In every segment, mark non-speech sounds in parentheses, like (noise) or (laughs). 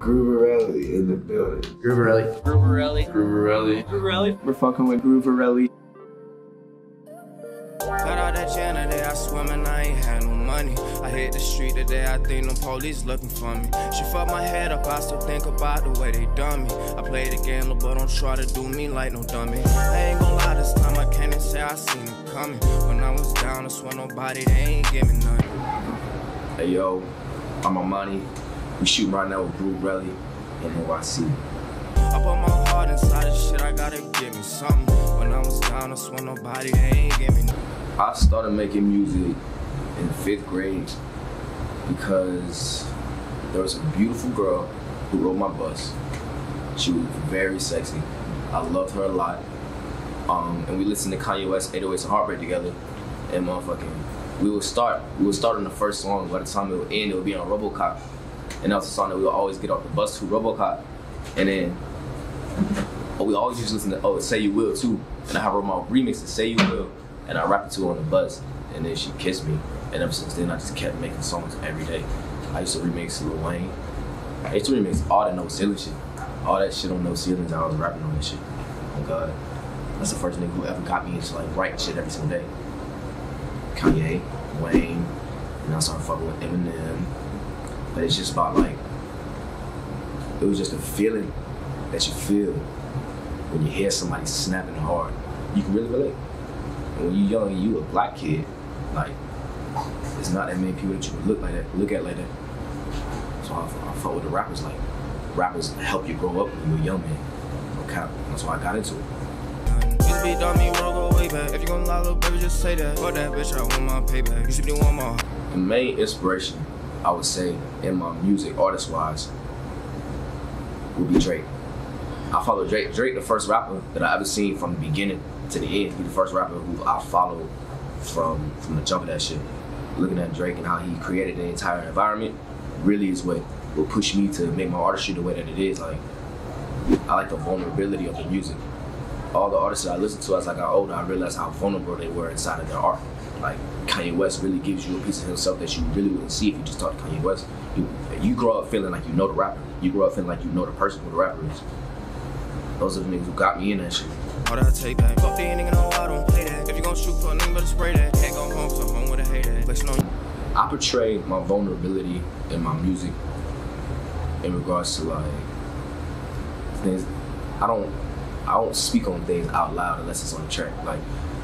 Grooverelly in the building. Grooverelly. Grooverelly. Grooverelly. Grooverelly. We're fucking with Grooverelly. Got out that chain today, I swim and I ain't had no money. I hit the street today, I think the police looking for me. She fucked my head up, I still think about the way they done me. I play the game, but don't try to do me like no dummy. I ain't gon' lie, this time I can't even say I seen it coming. When I was down, I swear nobody, they ain't give me nothing. Hey yo, I'm R'mani. We shooting right now with Blue Grooverelly in NYC. I put my heart inside this shit, I gotta give me something. When I was down, I swear nobody, ain't give me. I started making music in fifth grade because there was a beautiful girl who rode my bus. She was very sexy. I loved her a lot. Um, and we listened to Kanye West 808s and Heartbreak together. And motherfucking, we would start, we would start on the first song. By the time it would end, it would be on Robocop. And that was a song that we would always get off the bus to, Robocop. And then, we always used to listen to, oh, Say You Will too. And I wrote my remix to Say You Will. And I rapped it to her on the bus. And then she kissed me. And ever since then, I just kept making songs every day. I used to remix Lil Wayne. I used to remix all that No Ceiling shit. All that shit on No Ceilings, I was rapping on that shit. Oh God. That's the first nigga who ever got me into like writing shit every single day. Kanye, Wayne, and I started fucking with Eminem. But it's just about like, it was just a feeling that you feel when you hear somebody snapping hard. You can really relate. And when you're young and you a black kid, like, there's not that many people that you look like that, look at like that. So I, I fuck with the rappers like, rappers help you grow up when you're a young man. Okay, that's why I got into it. Used to be dumb, you wanna go way back. If you gon' lie, little baby, just say that. For that bitch, I want my payback. You should be one more. The main inspiration, I would say, in my music, artist wise, would be Drake. I follow Drake. Drake, the first rapper that I ever seen from the beginning to the end. He the first rapper who I followed from from the jump of that shit. Looking at Drake and how he created the entire environment really is what will push me to make my artistry the way that it is. Like I like the vulnerability of the music. All the artists that I listened to as I got older, I realized how vulnerable they were inside of their art. Like Kanye West really gives you a piece of himself that you really wouldn't see if you just talk to Kanye West. You, you grow up feeling like you know the rapper. You grow up feeling like you know the person who the rapper is. Those are the niggas who got me in that shit. All that I take back. Fuck the nigga, no, I don't play that. If you gon' shoot for a nigga, better spray that. Can't go home, so home with a hate that. Flexing on. I portray my vulnerability in my music in regards to like things I don't I don't speak on things out loud unless it's on the track. Like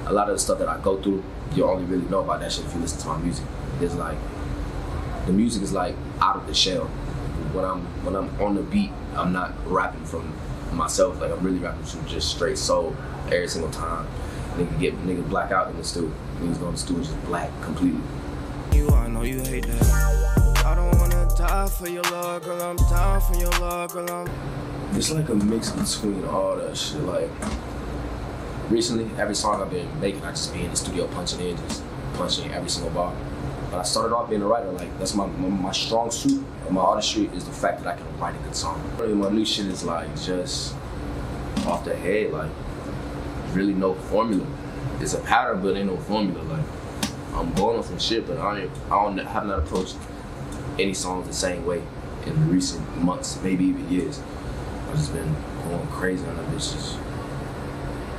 a lot of the stuff that I go through, you only really know about that shit if you listen to my music. It's like the music is like out of the shell. When I'm when I'm on the beat, I'm not rapping from myself. Like I'm really rapping from just straight soul every single time. Nigga get nigga black out in the studio. Niggas go in the studio just black completely. You, I know you hate that. I don't wanna die for your love, girl. I'm down for your love, girl. I'm It's like a mix between all that shit. Like recently, every song I've been making, I just be in the studio punching in, just punching every single bar. But I started off being a writer. Like that's my my, my strong suit of my artistry is the fact that I can write a good song. Really, my new shit is like just off the head. Like really no formula. It's a pattern, but ain't no formula. Like I'm going on some shit, but I ain't, I don't have not approached any songs the same way in recent months, maybe even years. I've just been going crazy on them bitches.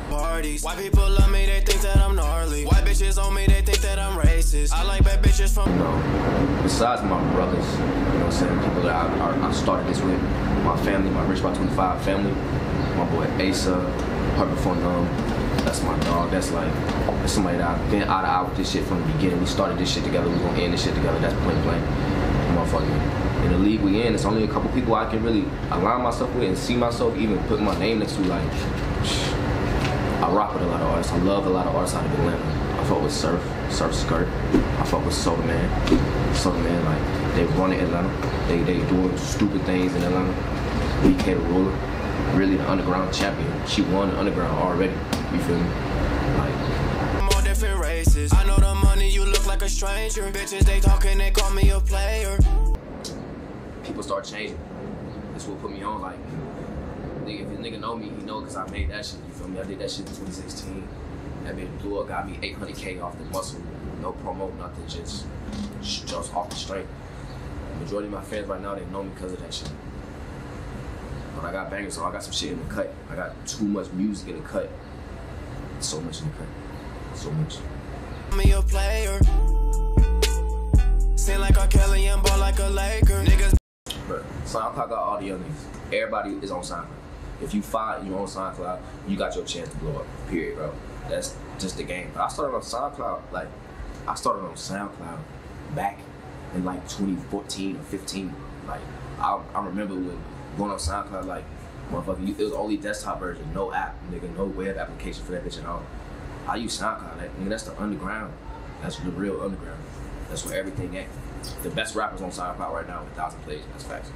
Parties. White people love me, they think that I'm gnarly. White bitches on me, they think that I'm racist. I like bad bitches from. You know, besides my brothers, you know what I'm saying, people that I, I, started this with, my family, my Rich by 25 family, my boy Asa, Heart Before Numb, that's my dog. That's like, that's somebody that I've been out of out with this shit from the beginning. We started this shit together, We're gonna end this shit together. That's point blank. Motherfucking, in the league we in, it's only a couple people I can really align myself with and see myself even put my name next to, like, I rock with a lot of artists. I love a lot of artists out of Atlanta. I fuck with Surf, Surf Skirt. I fuck with Soda Man. Soda Man, like, they run in Atlanta. They they doing stupid things in Atlanta. BK the Ruler, really the underground champion. She won the underground already. You feel me? Like, I'm different races. I know the money, you look like a stranger. Bitches, they talking, they call me a player. people start changing. That's what put me on. Like, nigga, if a nigga know me, he know because I made that shit. You feel me? I did that shit in 2016. That bitch blew up, got me 800k off the muscle. No promo, nothing, just just off the strength. Majority of my fans right now, they know me because of that shit. But I got bangers, so I got some shit in the cut. I got too much music in the cut. So much in the cut. So much. Me a player. Sing like R. Kelly and ball like a Laker. Niggas But SoundCloud got all the young niggas. Everybody is on SoundCloud. If you find you on SoundCloud, you got your chance to blow up. Period, bro. That's just the game. I started on SoundCloud, like, I started on SoundCloud back in like 2014 or 15. Like, I, I remember when going on SoundCloud, like, motherfucker, it was only desktop version, no app, nigga, no web application for that bitch at all. I use SoundCloud, like, nigga, that's the underground. That's the real underground. That's where everything at. The best rappers on SoundCloud right now with a thousand plays. That's facts.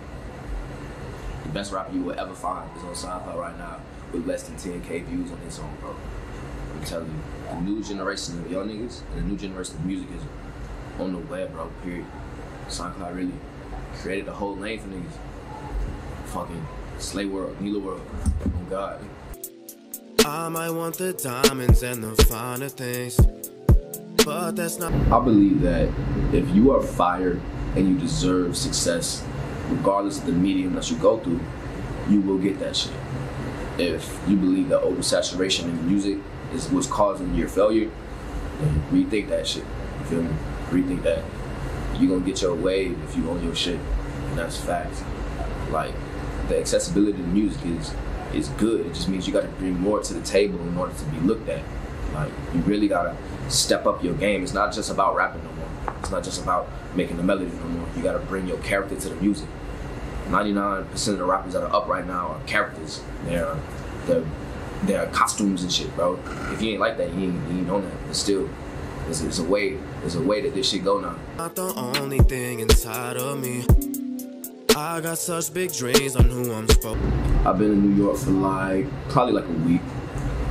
Best rapper you will ever find is on SoundCloud right now with less than 10k views on his song, bro. I'm telling you, the new generation of young niggas and the new generation of music is on the web, bro. Period. SoundCloud really created a whole lane for niggas. Fucking Slay World, Nila World. Oh God. I might want the diamonds and the finer things. But that's not I believe that if you are fired and you deserve success, regardless of the medium that you go through, you will get that shit. If you believe that oversaturation in music is what's causing your failure, then rethink that shit. You feel me? Rethink that. You're gonna get your wave if you own your shit. And that's facts. Like the accessibility to music is is good. It just means you gotta bring more to the table in order to be looked at. Like you really gotta step up your game. It's not just about rapping no more. It's not just about making the melody no more. You gotta bring your character to the music. 99% of the rappers that are up right now are characters. They're they're they're costumes and shit, bro. If you ain't like that, you ain't, you ain't on that. But still, there's, there's a way. There's a way that this shit go now. not the only thing inside of me. I got such big dreams on who I'm supposed I've been in New York for like probably like a week.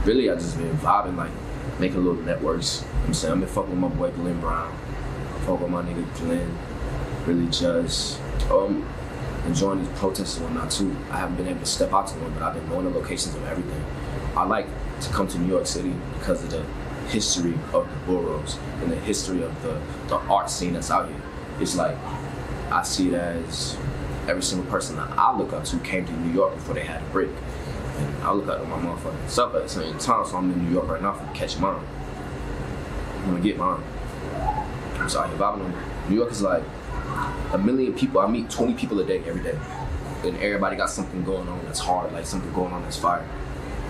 Really, I just been vibing, like making little networks. You know I'm saying I've been fucking with my boy Glenn Brown, I fuck with my nigga Glenn. Really just um enjoying these protests and whatnot too. I haven't been able to step out to one, but I've been knowing the locations of everything. I like to come to New York City because of the history of the boroughs and the history of the, the art scene that's out here. It's like I see it as every single person that I look up to came to New York before they had a break. And I look up to my motherfucking self at the same time, so I'm in New York right now for catch mine. I'm gonna get mine. I'm sorry, vibing on New York is like a million people. I meet 20 people a day every day. And everybody got something going on that's hard, like something going on that's fire.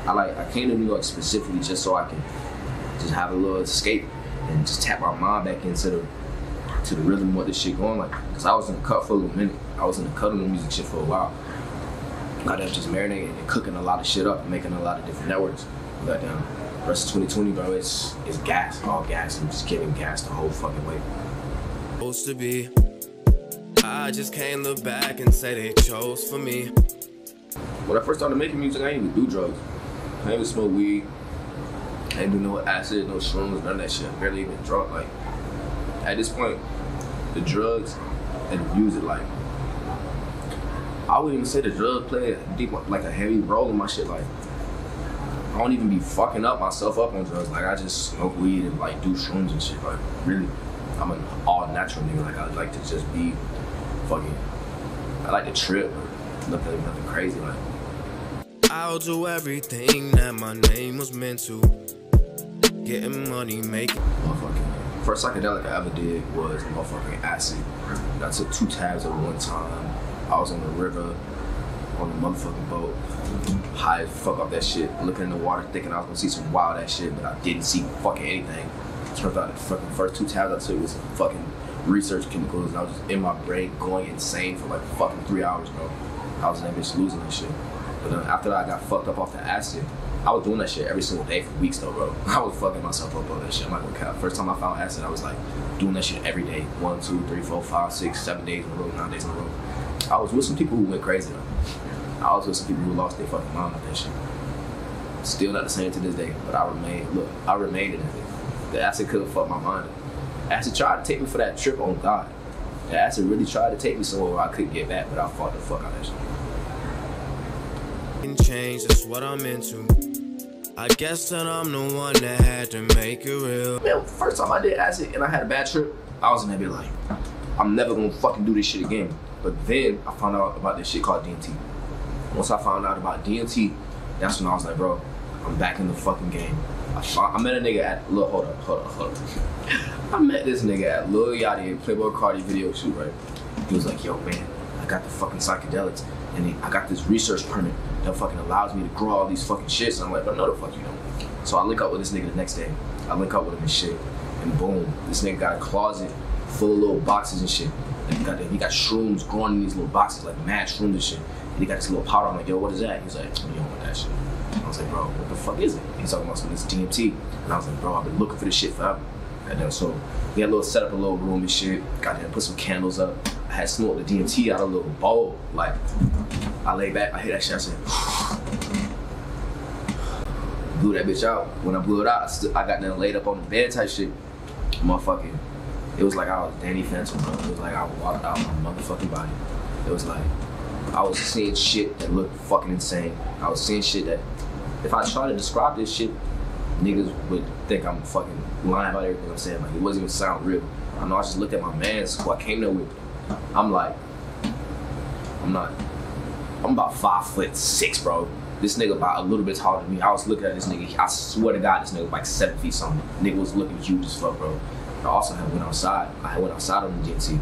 I like I came to New York specifically just so I can just have a little escape and just tap my mind back into the to the rhythm of what this shit going like. Cause I was in the cut for a little minute. I was in the cut on the music shit for a while. That I'm just marinating and cooking a lot of shit up making a lot of different networks. But um, rest of 2020, bro, it's it's gas, all gas. I'm just giving gas the whole fucking way. supposed to be. I just can't look back and say they chose for me. When I first started making music, I didn't even do drugs. I didn't even smoke weed. I didn't do no acid, no shrooms, none of that shit. I barely even drunk. Like at this point, the drugs and the music, like I wouldn't even say the drugs play a deep, like a heavy role in my shit. Like I don't even be fucking up myself up on drugs. Like I just smoke weed and like do shrooms and shit. Like really, I'm an all natural nigga. Like I like to just be fucking. I like to trip, nothing, nothing crazy. Like I'll do everything that my name was meant to. Getting money, making. motherfucking first psychedelic I ever did was motherfucking acid. I took two tabs at one time. I was on the river on a motherfucking boat, high as fuck off that shit, looking in the water, thinking I was gonna see some wild ass shit, but I didn't see fucking anything. Turns out the fucking first two tabs I took was fucking research chemicals, and I was just in my brain going insane for like fucking three hours, bro. I was in that bitch losing that shit. But then after I got fucked up off the acid, I was doing that shit every single day for weeks though, bro. (laughs) I was fucking myself up on that shit. I'm not gonna cap. First time I found acid, I was like doing that shit every day. One, two, three, four, five, six, seven days in a row, nine days in a row. I was with some people who went crazy though. I was with some people who lost their fucking mind with that shit. Still not the same to this day, but I remain, look, I remained in it. The acid couldn't fuck my mind up. Acid tried to take me for that trip on God. The acid really tried to take me somewhere where I couldn't get back, but I fought the fuck out of that shit. change, that's what I'm into. I guess that I'm the one that had to make it real. Man, first time I did acid and I had a bad trip, I was in that bit like, I'm never gonna fucking do this shit again. But then I found out about this shit called DMT. Once I found out about DMT, that's when I was like, bro, I'm back in the fucking game. I, I met a nigga at look, hold up, hold up, hold up. I met this nigga at Lil Yachty and Playboi Carti video shoot, right? He was like, yo, man, I got the fucking psychedelics, and I got this research permit that fucking allows me to grow all these fucking shits. And I'm like, but no, the fuck you don't. So I link up with this nigga the next day. I link up with him and shit, and boom, this nigga got a closet full of little boxes and shit. And he got he got shrooms growing in these little boxes, like mad shrooms and shit. And he got this little powder. I'm like, yo, what is that? He's like, you don't want that shit. I was like, bro, what the fuck is it? He's talking about some this DMT. And I was like, bro, I've been looking for this shit forever. And then so we had a little set up a little room and shit. Got there, put some candles up. I had smoked the DMT out of a little bowl. Like, I lay back, I hit that shit, I said, (sighs) blew that bitch out. When I blew it out, I, st- I got there laid up on the bed type shit. Motherfucking, it was like I was Danny Phantom, bro. It was like I walked out my motherfucking body. It was like I was seeing shit that looked fucking insane. I was seeing shit that if I try to describe this shit, niggas would think I'm fucking lying about everything I'm saying. Like it wasn't even sound real. I know I just looked at my man's who I came there with. I'm like, I'm not. I'm about five foot six, bro. This nigga about a little bit taller than me. I was looking at this nigga. I swear to God, this nigga was like seven feet something. Nigga was looking huge as fuck, bro. I also had went outside. I went outside on the DMT.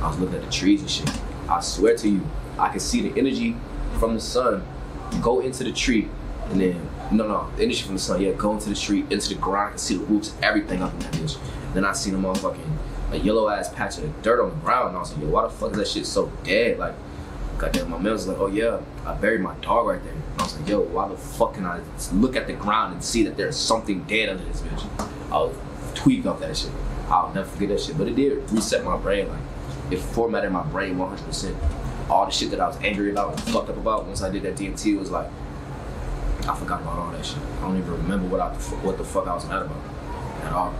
I was looking at the trees and shit. I swear to you, I could see the energy from the sun go into the tree, and then no, no, the energy from the sun, yeah, go into the tree, into the ground. I could see the roots, everything up in that bitch. Then I seen a motherfucking a yellow ass patch of dirt on the ground, and I was like, yo, why the fuck is that shit so dead? Like, goddamn, my man was like, oh yeah, I buried my dog right there. And I was like, yo, why the fuck can I look at the ground and see that there's something dead under this bitch? I was tweaked off that shit. I'll never forget that shit. But it did reset my brain. Like, it formatted my brain 100%. All the shit that I was angry about and fucked up about once I did that DMT was like, I forgot about all that shit. I don't even remember what I what the fuck I was mad about at all.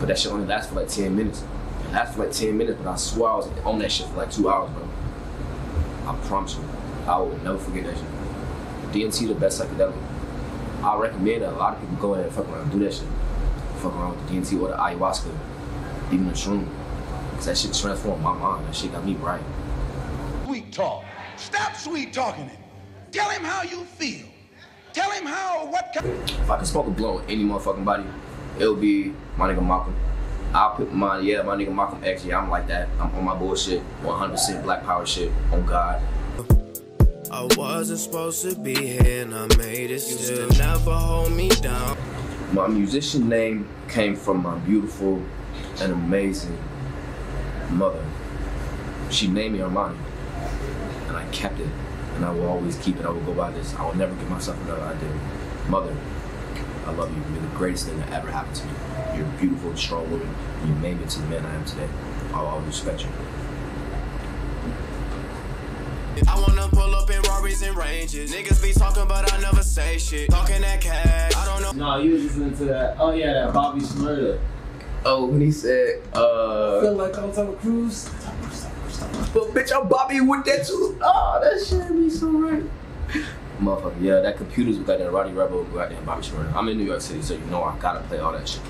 But that shit only lasted for like 10 minutes. It lasted for like 10 minutes, but I swear I was on that shit for like two hours, bro. I promise you, I will never forget that shit. DMT the best psychedelic. I recommend that a lot of people go ahead and fuck around and do that shit. Fuck around with the DMT or the ayahuasca, even the shroom. Cause that shit transformed my mind. That shit got me right. Sweet talk. Stop sweet talking him. Tell him how you feel. Tell him how what kind. If I could smoke a blow with any motherfucking body, it'll be my nigga Malcolm. I'll put my yeah, my nigga Malcolm X. Yeah, I'm like that. I'm on my bullshit, 100% Black Power shit. On God. I wasn't supposed to be here and I made it still. Never hold me down. My musician name came from my beautiful and amazing mother. She named me R'mani, and I kept it, and I will always keep it. I will go by this. I will never give myself another idea. Mother, I love you. You're the greatest thing that ever happened to me. You're a beautiful and strong woman. You made me to the man I am today. I'll always respect you. I wanna pull up in Rarries and Ranges. Niggas be talking, but I never say shit. Talking that cash. I don't know. No, you was listening to that. Oh yeah, that Bobby Shmurda. Oh, when he said, uh, Feel like I'm Tom Cruise. But bitch, I'm Bobby with that too. Oh, that shit be so right. Motherfucker, yeah, that computers got that Roddy Rebel, got that Bobby Shmurda. I'm in New York City, so you know I gotta play all that shit.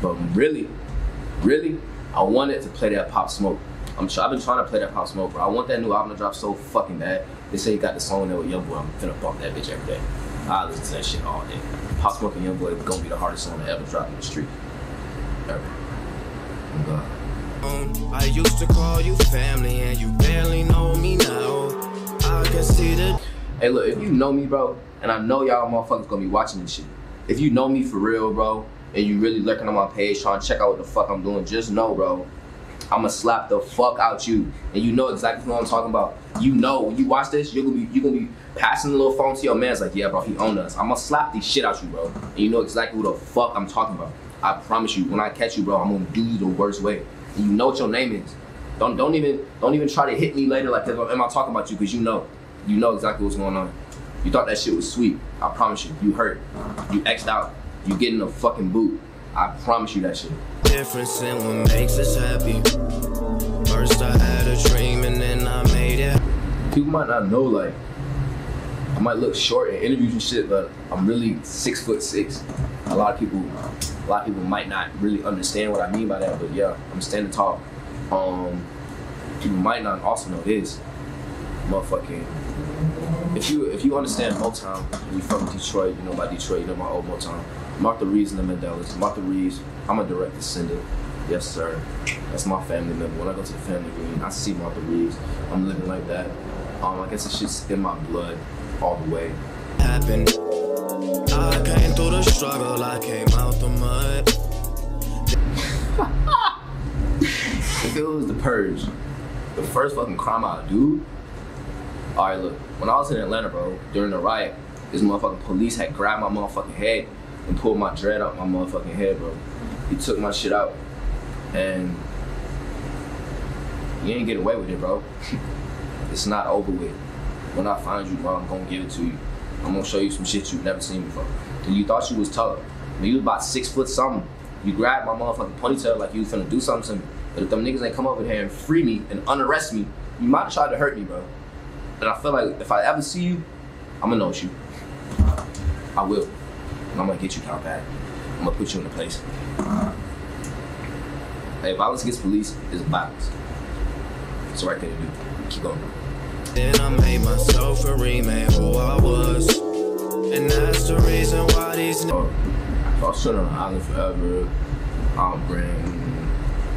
But really, really, I wanted to play that Pop Smoke. I'm try- I've been trying to play that Pop Smoke, bro. I want that new album to drop so fucking bad. They say he got the song there with Youngboy. I'm finna bump that bitch every day. I listen to that shit all day. Pop Smoke and Youngboy gonna be the hardest song to ever drop in the street. Ever. Oh God. I used to call you family and you barely know me now. I can see the Hey, look, if you know me, bro, and I know y'all motherfuckers gonna be watching this shit. If you know me for real, bro, and you really lurking on my page trying to check out what the fuck I'm doing, just know, bro, I'ma slap the fuck out you, and you know exactly what I'm talking about. You know, when you watch this, you're gonna be you gonna be passing the little phone to your man's like, yeah, bro, he owned us. I'ma slap the shit out you, bro, and you know exactly who the fuck I'm talking about. I promise you, when I catch you, bro, I'm gonna do you the worst way. You know what your name is. Don't don't even don't even try to hit me later like, am I talking about you? Cause you know, you know exactly what's going on. You thought that shit was sweet. I promise you, you hurt. You xed out. You getting a fucking boot. I promise you that shit. difference in what makes us happy. First I had a dream and then I made it. people might not know like I might look short in interviews and shit, but I'm really six foot six. A lot of people, a lot of people might not really understand what I mean by that, but yeah, I'm standing tall. Um, people might not also know this, motherfucking. If you if you understand Motown and you from Detroit, you know about Detroit, you know my old Motown. Martha Reeves and the Vandellas. Martha Reeves, I'm a direct descendant. Yes, sir. That's my family member. When I go to the family reunion, I see Martha Reeves. I'm living like that. Um, I guess it's just in my blood all the way. happened. I came through the struggle, I came out the mud. If it was the purge, the first fucking crime I'd do. Alright, look, when I was in Atlanta, bro, during the riot, this motherfucking police had grabbed my motherfucking head and pulled my dread out my motherfucking head, bro. He took my shit out. And you ain't get away with it, bro. (laughs) it's not over with. When I find you, bro, I'm gonna give it to you. I'm gonna show you some shit you've never seen before. And you thought you was tough. When you was about six foot something, you grabbed my motherfucking ponytail like you was finna do something to me. But if them niggas ain't come over here and free me and unarrest me, you might have tried to hurt me, bro. And I feel like if I ever see you, I'm gonna know it's you. I will. And I'm gonna get you down bad. I'm gonna put you in a place. Hey, violence against police is violence. It's the right thing to do. Keep going. Then I made myself a remake who I was. And that's the reason why these So, if I on island forever, I'll bring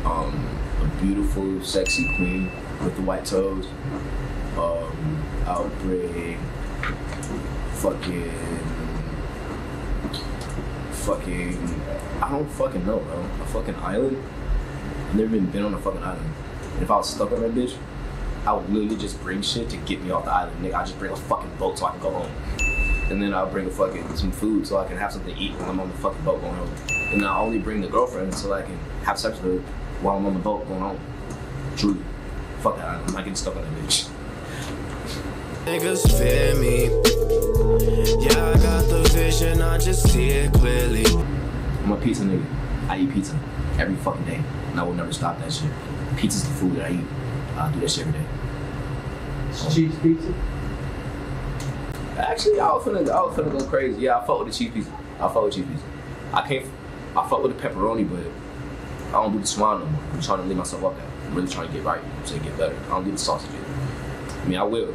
um, a beautiful, sexy queen with the white toes. Um, I'll bring fucking, fucking, I don't fucking know, bro. A fucking island. I've never even been on a fucking island. And if I was stuck on that bitch, I would literally just bring shit to get me off the island. Nigga, I just bring a fucking boat so I can go home. And then I'll bring a fucking some food so I can have something to eat when I'm on the fucking boat going home. And I'll only bring the girlfriend so I can have sex with her while I'm on the boat going home. Truly. Fuck that island. I'm not getting stuck on that bitch. niggas fear me. Yeah, I got the vision, I just see it clearly. I'm a pizza nigga. I eat pizza every fucking day. And I will never stop that shit. Pizza's the food that I eat. I do this shit every day. Cheese pizza. Actually, I was finna, I was finna go crazy. Yeah, I fuck with the cheese pizza. I fuck with cheese pizza. I can't, I fuck with the pepperoni, but I don't do the swan no more. I'm trying to leave myself up there. I'm really trying to get right. I'm trying to get better. I don't do the sausage yet. I mean, I will,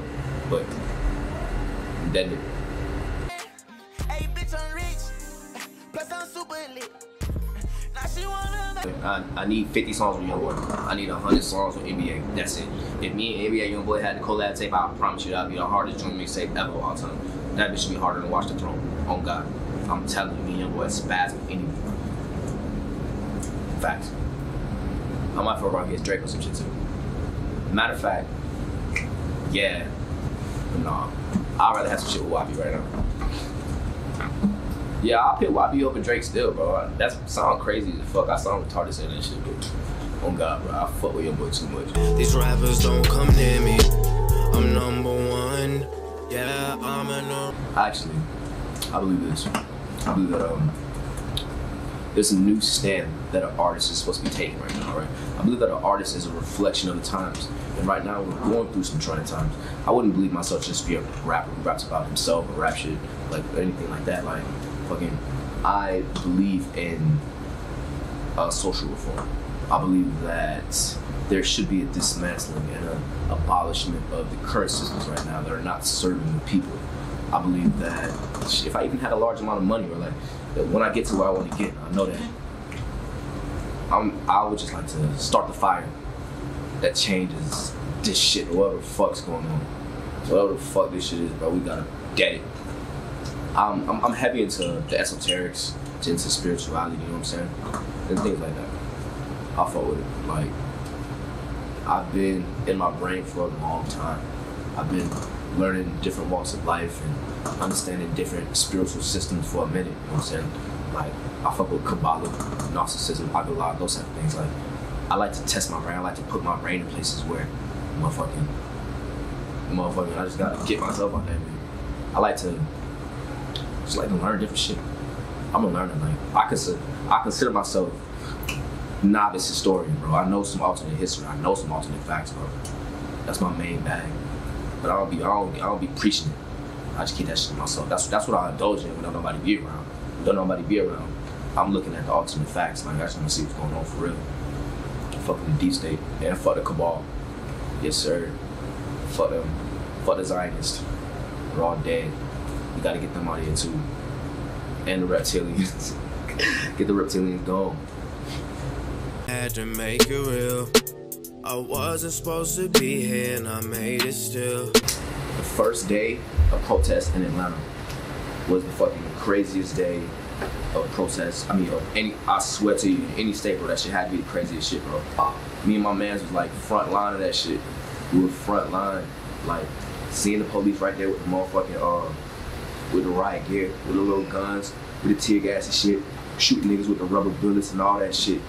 but I'm I, I need 50 songs with YoungBoy. I need 100 songs with NBA. That's it. If me and NBA YoungBoy had the collab tape, I promise you that'd be the hardest joint mixtape ever of all time. That bitch should be harder than Watch the Throne. Oh God. I'm telling you, me and YoungBoy spaz with any Facts. I might around and get Drake or some shit too. Matter of fact, yeah. Nah. I'd rather have some shit with Wappy right now. Yeah, I'll pick Wappy over Drake still, bro. That sound crazy as fuck. I sound retarded saying that shit, but oh God, bro, I fuck with your boy too much. These rappers don't come near me. I'm number one. Yeah, I'm a Actually, I believe this. I believe that um, there's a new stand that an artist is supposed to be taking right now, right? I believe that an artist is a reflection of the times. And right now, we're going through some trying times. I wouldn't believe myself just to be a rapper who raps about himself or rap shit, like anything like that. Like, fucking, I believe in uh, social reform. I believe that there should be a dismantling and an abolishment of the current systems right now that are not serving the people. I believe that if I even had a large amount of money, or like when I get to where I want to get, I know that I'm, I would just like to start the fire that changes this shit, whatever the fuck's going on. Whatever the fuck this shit is, bro, we gotta get it. I'm, I'm, I'm heavy into the esoterics, into spirituality, you know what I'm saying? And things like that. I fuck with it. Like, I've been in my brain for a long time. I've been learning different walks of life and understanding different spiritual systems for a minute, you know what I'm saying? Like, I fuck with Kabbalah, narcissism, Agala, those type of things. Like, I like to test my brain. I like to put my brain in places where motherfucking, motherfucking, I just gotta get myself out there, man. I like to, just like to learn different shit. I'm a learner, like, I consider, I consider myself novice historian, bro. I know some alternate history. I know some alternate facts, bro. That's my main bag. But I don't be, I don't, I don't be preaching it. I just keep that shit to myself. That's that's what I indulge in when don't nobody be around. Don't nobody be around. I'm looking at the ultimate facts. Like I just want to see what's going on for real. Fuck the deep state and fuck the cabal. Yes, sir. Fuck them. Fuck the Zionists. They're all dead. We gotta get them out of here too. And the reptilians. (laughs) get the reptilians gone. Had to make it real. I wasn't supposed to be here and I made it still. The first day of protest in Atlanta was the fucking craziest day of protest. I mean, of any, I swear to you, any state, bro, that shit had to be the craziest shit, bro. Me and my mans was like front line of that shit. We were front line, like seeing the police right there with the motherfucking, uh, with the riot gear, with the little guns, with the tear gas and shit, shooting niggas with the rubber bullets and all that shit.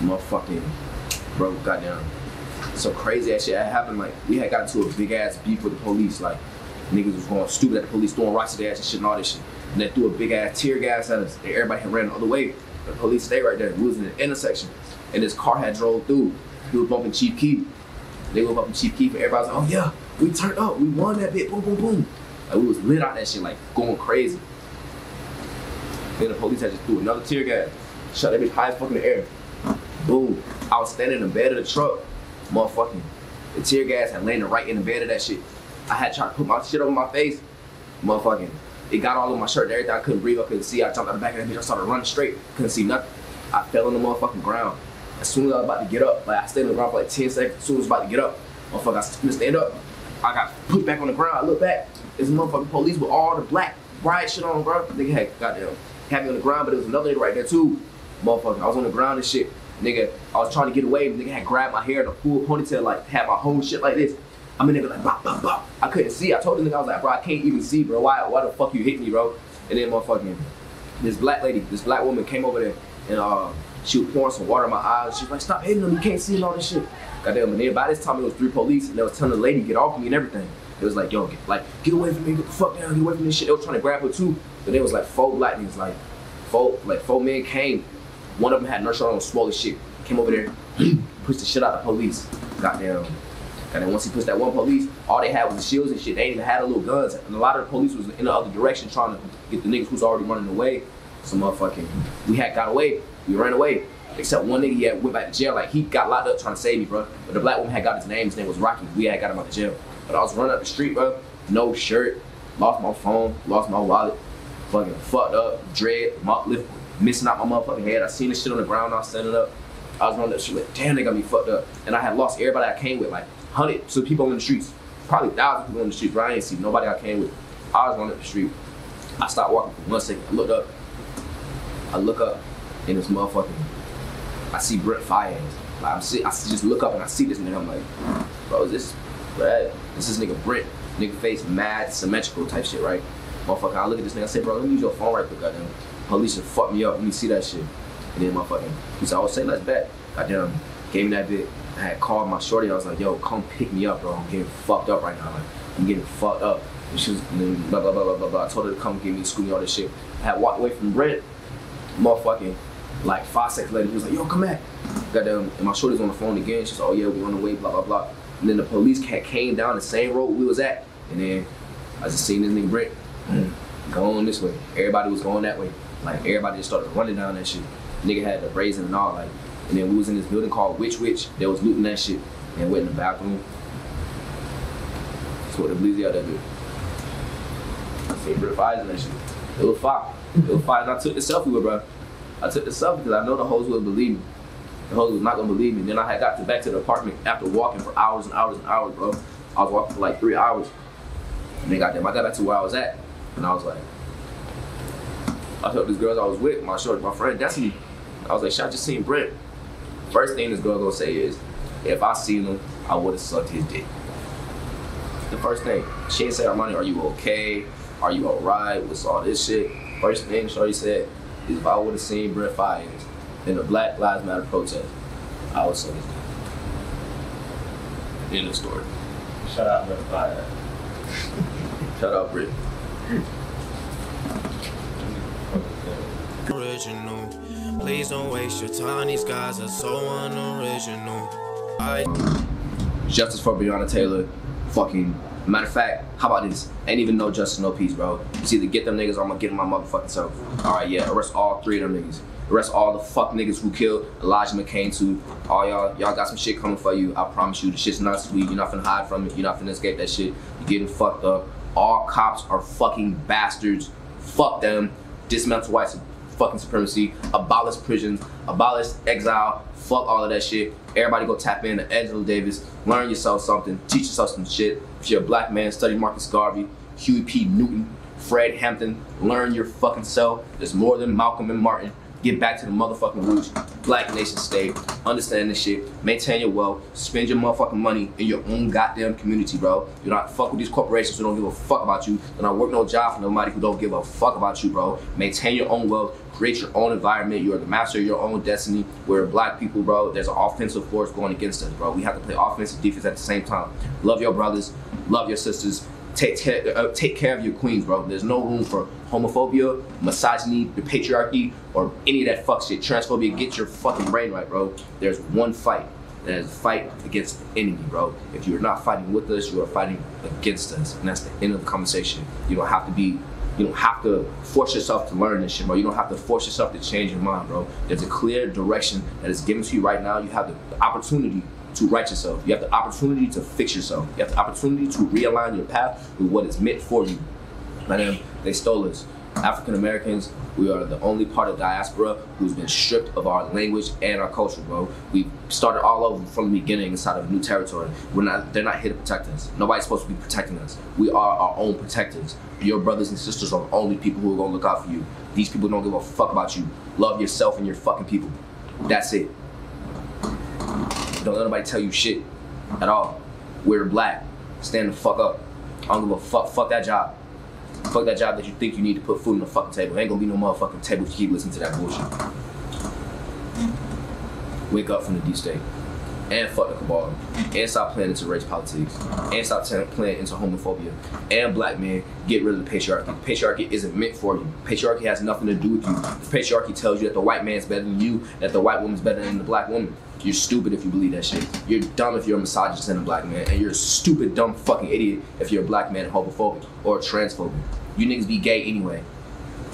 Motherfucking, bro, goddamn. So crazy ass shit that happened. Like, we had got into a big ass beef with the police. Like, niggas was going stupid at the police, throwing rocks at their ass and shit and all this shit. And they threw a big ass tear gas at us. Everybody had ran the other way. The police stayed right there. We was in the intersection. And this car had drove through. He was bumping Chief Keef. They were bumping Chief Keef and everybody was like, oh yeah, we turned up. We won that bit. Boom, boom, boom. Like, we was lit out that shit, like, going crazy. Then the police had just threw another tear gas. Shot that bitch high as fucking in the air. Boom. I was standing in the bed of the truck. Motherfucking. The tear gas had landed right in the bed of that shit. I had tried to put my shit over my face. Motherfucking. It got all over my shirt and everything. I couldn't breathe. I couldn't see. I jumped out the back of that bitch. I started running straight. Couldn't see nothing. I fell on the motherfucking ground. As soon as I was about to get up, like I stayed on the ground for like 10 seconds. As soon as I was about to get up, motherfucker, I couldn't stand up. I got put back on the ground. I looked back. A motherfucking police with all the black riot shit on, bro. Nigga had goddamn had me on the ground, but there was another nigga right there too. Motherfucker, I was on the ground and shit. Nigga, I was trying to get away. Nigga had grabbed my hair in a full ponytail, like had my whole shit like this. I'm a nigga like bop bop bop. I couldn't see. I told the nigga I was like, bro, I can't even see, bro. Why why the fuck you hit me, bro? And then motherfucking this black lady, this black woman came over there and uh she was pouring some water in my eyes. She was like, stop hitting them, you can't see all this shit. Goddamn, and then by this time it was three police and they was telling the lady get off me and everything. It was like, yo, get, like, get away from me, get the fuck down, get away from this shit. They was trying to grab her too, but it was like four black niggas, like four, like four men came. One of them had nurse on swole as shit. Came over there, (clears throat) pushed the shit out of the police. Goddamn. And then once he pushed that one police, all they had was the shields and shit. They even had the little guns. And a lot of the police was in the other direction trying to get the niggas who's already running away. So motherfucking, we had got away. We ran away. Except one nigga he had went back to jail. Like he got locked up trying to save me, bro. But the black woman had got his name. His name was Rocky. We had got him out of jail. But I was running up the street, bro. No shirt. Lost my phone. Lost my wallet. Fucking fucked up. Dread. Lift. Missing out my motherfucking head. I seen this shit on the ground. I was standing up. I was running that shit like, damn, they got me fucked up. And I had lost everybody I came with, like hundreds of people in the streets. Probably thousands of people in the streets, but I ain't see nobody I came with. I was running up the street. I stopped walking for one second. I looked up. I look up, and this motherfucking, I see Brent Faiyaz. Like I'm see, I just look up and I see this nigga. I'm like, bro, is this, this is nigga Brent. Nigga face mad symmetrical type shit, right? Motherfucker, I look at this nigga. I say, bro, let me use your phone right quick, goddamn. Police just fuck me up. Let me see that shit. And then motherfucking, he said, I was saying let's bet. Goddamn, gave me that bit. I had called my shorty. I was like, yo, come pick me up, bro. I'm getting fucked up right now. Like, I'm getting fucked up. And she was, blah, blah, blah, blah, blah, blah. I told her to come give me, school me, all this shit. I had walked away from Brent. Motherfucking, like five seconds later, he was like, yo, come back. Goddamn, and my shorty's on the phone again. She's like, oh yeah, we're on the way, blah, blah, blah. And then the police came down the same road we was at. And then I just seen this nigga Brent mm. going this way. Everybody was going that way. Like everybody just started running down that shit. Nigga had the brazen and all like. And then we was in this building called Witch Witch. They was looting that shit and went in the bathroom. That's what the Bleezy out there do. I seen Brent Faiyaz and that shit. It was fire. It was fire. And I took the selfie with bro. I took the selfie because I know the hoes wouldn't believe me. The hoes was not gonna believe me. Then I had got to back to the apartment after walking for hours and hours and hours, bro. I was walking for like three hours. And then goddamn, I got back to where I was at, and I was like, I told these girls I was with, my short, my friend Destiny. I was like, shit, I just seen Brent. First thing this girl gonna say is, if I seen him, I would have sucked his dick. The first thing, she ain't say, R'mani, are you okay? Are you alright? What's all this shit? First thing Shorty said is, if I would have seen Brent Faiyaz in the Black Lives Matter protest, I would suck his dick. End of story. Shout out Brent Fire. Shout out Brent. Original. Please don't waste your time. These guys are so unoriginal. I Justice for Breonna Taylor. Fucking. Matter of fact, how about this? Ain't even no justice, no peace, bro. It's either get them niggas or I'm gonna get them my motherfucking self. Alright, yeah, arrest all three of them niggas. Arrest all the fuck niggas who killed Elijah McClain too. All y'all, y'all got some shit coming for you. I promise you, the shit's not sweet. You're not finna hide from it. You're not finna escape that shit. You're getting fucked up. All cops are fucking bastards. Fuck them. Dismantle white fucking supremacy. Abolish prisons. Abolish exile. Fuck all of that shit. Everybody go tap in to Angela Davis. Learn yourself something. Teach yourself some shit. If you're a black man, study Marcus Garvey, Huey P. Newton, Fred Hampton. Learn your fucking self. There's more than Malcolm and Martin. Get back to the motherfucking roots. Black nation state. Understand this shit. Maintain your wealth. Spend your motherfucking money in your own goddamn community, bro. You not fuck with these corporations who don't give a fuck about you. Do not work no job for nobody who don't give a fuck about you, bro. Maintain your own wealth. Create your own environment. You are the master of your own destiny. We're black people, bro. There's an offensive force going against us, bro. We have to play offense and defense at the same time. Love your brothers. Love your sisters. Take, take, uh, take care of your queens, bro. There's no room for homophobia, misogyny, the patriarchy, or any of that fuck shit. Transphobia, get your fucking brain right, bro. There's one fight. That is a fight against the enemy, bro. If you're not fighting with us, you are fighting against us. And that's the end of the conversation. You don't have to be, you don't have to force yourself to learn this shit, bro. You don't have to force yourself to change your mind, bro. There's a clear direction that is given to you right now. You have the opportunity to right yourself. You have the opportunity to fix yourself. You have the opportunity to realign your path with what is meant for you. Man, they stole us. African Americans, we are the only part of diaspora who's been stripped of our language and our culture, bro. We started all over from the beginning inside of new territory. We're not they're not here to protect us. Nobody's supposed to be protecting us. We are our own protectors. Your brothers and sisters are the only people who are gonna look out for you. These people don't give a fuck about you. Love yourself and your fucking people. That's it. Don't let nobody tell you shit at all. We're black. Stand the fuck up. I don't give a fuck. Fuck that job. Fuck that job that you think you need to put food on the fucking table. Ain't gonna be no motherfucking table if you keep listening to that bullshit. Wake up from the D state. And fuck the cabal. And stop playing into race politics. And stop playing into homophobia. And black men, get rid of the patriarchy. The patriarchy isn't meant for you. Patriarchy has nothing to do with you. The patriarchy tells you that the white man's better than you, that the white woman's better than the black woman. You're stupid if you believe that shit. You're dumb if you're a misogynist and a black man. And you're a stupid, dumb fucking idiot if you're a black man homophobic or transphobic. You niggas be gay anyway.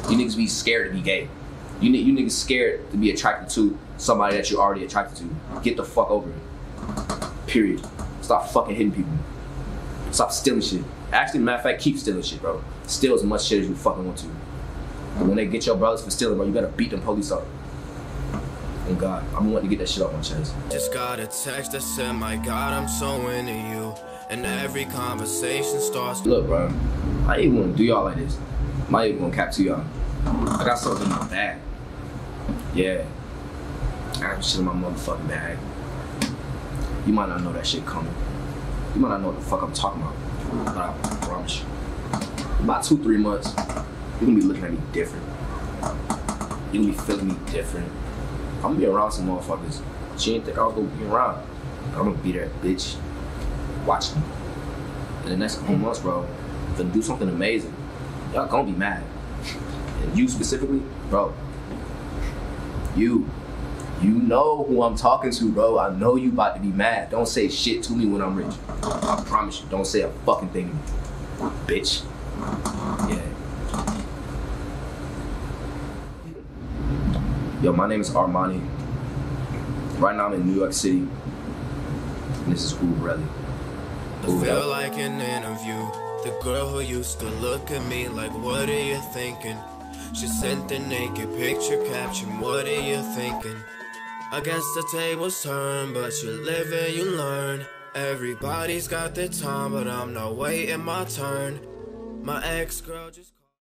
You niggas be scared to be gay. You, you niggas scared to be attracted to somebody that you're already attracted to. Get the fuck over it. Period. Stop fucking hitting people. Stop stealing shit. Actually, matter of fact, keep stealing shit, bro. Steal as much shit as you fucking want to. But when they get your brothers for stealing, bro, you better beat them police up. Oh God, I'm wanting to get that shit off my chest. Just got a text that said, My God, I'm so into you. And every conversation starts. Look, bro, I ain't to do y'all like this. I'm not even gonna cap to y'all. I got something in my bag. Yeah. I got shit in my motherfucking bag. You might not know that shit coming. You might not know what the fuck I'm talking about. But I promise you. About two, three months, you're gonna be looking at me different. You're gonna be feeling me different. I'm gonna be around some motherfuckers. She didn't think I was gonna be around. I'm gonna be that bitch. Watch me. In the next couple months, bro, gonna do something amazing, y'all gonna be mad. And you specifically, bro, you, you know who I'm talking to, bro. I know you about to be mad. Don't say shit to me when I'm rich. I promise you, don't say a fucking thing to me, bitch. Yeah. Yo, my name is R'mani. Right now I'm in New York City. And this is Grooverelly. I feel like an interview. The girl who used to look at me like, What are you thinking? She sent the naked picture caption, What are you thinking? I guess the tables turn, but you live and you learn. Everybody's got their time, but I'm not waiting my turn. My ex girl just.